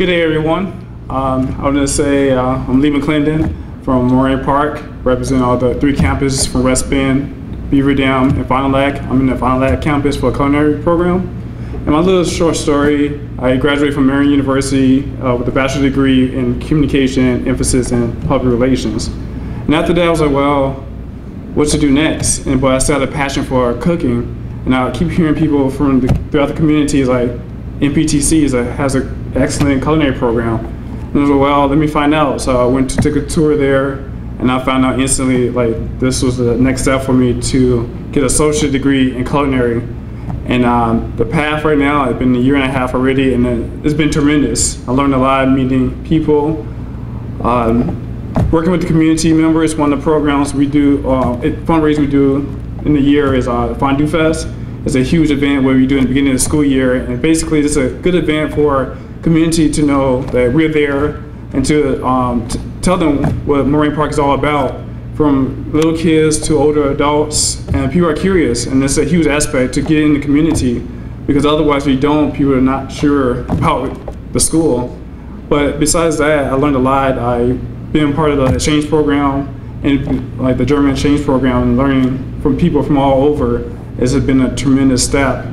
Good day, everyone. Um, I want to say uh, I'm Lee McClendon from Moraine Park, representing all the three campuses from West Bend, Beaver Dam, and du Lac. I'm in the du Lac campus for a culinary program. And my little short story, I graduated from Marian University uh, with a bachelor's degree in communication, emphasis in public relations. And after that, I was like, well, what to do next? And but I still had a passion for cooking, and I keep hearing people from the, throughout the community is like MPTC is a, has an excellent culinary program. And I was like, well, let me find out. So I went to took a tour there, and I found out instantly like this was the next step for me to get an associate degree in culinary. And um, the path right now, it's been a year and a half already, and it's been tremendous. I learned a lot, meeting people, um, working with the community members. One of the programs we do, uh, fundraising we do in the year is uh, Fondue Fest. It's a huge event where we do in the beginning of the school year, and basically it's a good event for our community to know that we're there and to um, tell them what Moraine Park is all about from little kids to older adults, and people are curious, and it's a huge aspect to get in the community because otherwise, if you don't, people are not sure about the school. But besides that, I learned a lot. I been part of the exchange program and like the German exchange program and learning from people from all over has been a tremendous step.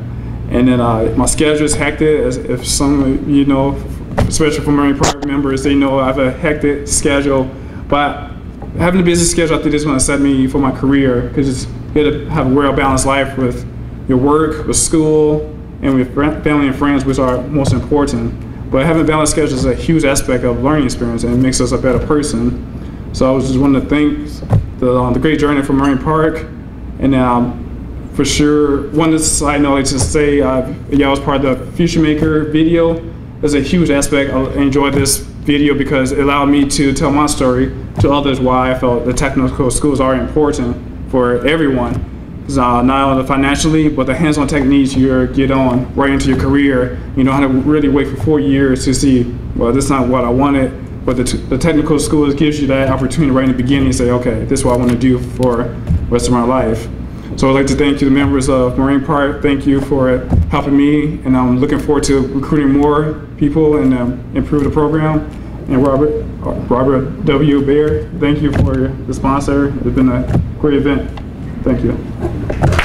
And then uh, my schedule is hectic. As if some, you know, especially for Moraine Park members, they know I have a hectic schedule. But having a busy schedule, I think is going to set me for my career because you got to have a well-balanced life with your work, with school, and with family and friends, which are most important. But having a balanced schedule is a huge aspect of learning experience and it makes us a better person. So I was just wanting to thank the, um, the great journey from Moraine Park. And um, for sure, one side note, like to say, uh, yeah, I was part of the Future Maker video. It's a huge aspect. I enjoyed this video because it allowed me to tell my story to others why I felt the technical schools are important for everyone uh, not only financially, but the hands-on techniques you get on right into your career. You know how to really wait for four years to see, well, this is not what I wanted, but the, the technical school gives you that opportunity right in the beginning to say, okay, this is what I want to do for the rest of my life. So I'd like to thank you, the members of Moraine Park. Thank you for helping me, and I'm looking forward to recruiting more people and um, improve the program. And Robert, Robert W. Baird, thank you for the sponsor. It's been a great event. Thank you.